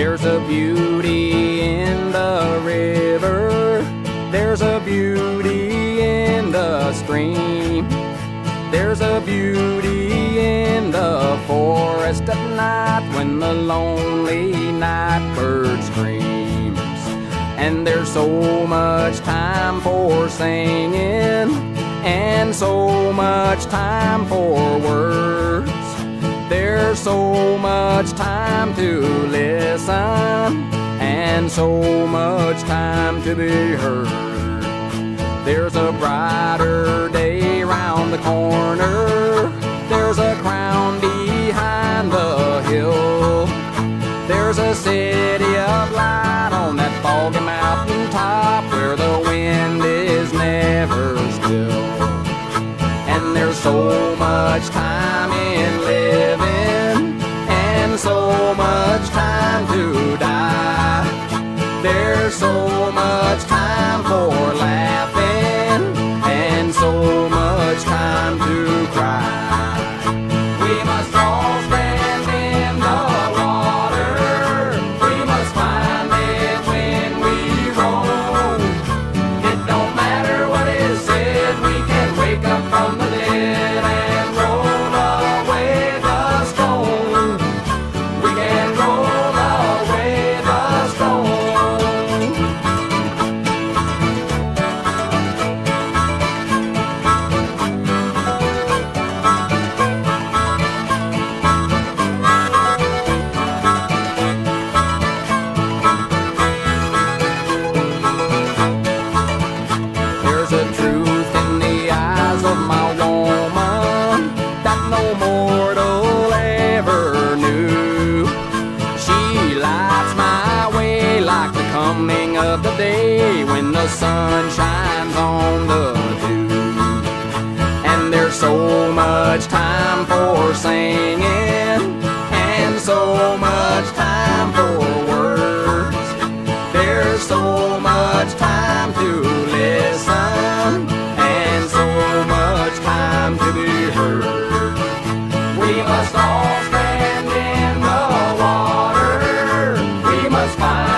There's a beauty in the river. There's a beauty in the stream. There's a beauty in the forest at night when the lonely night bird screams. And there's so much time for singing and so much time for words. There's so much time to listen and so much time to be heard. There's a brighter day round the corner. There's a crown behind the hill. There's a city of light on that foggy mountain top where the wind is never still. And there's so much time in living So much time for laughing and so much time to cry. of the day when the sun shines on the dew. And there's so much time for singing and so much time for words. There's so much time to listen and so much time to be heard. We must all stand in the water. We must find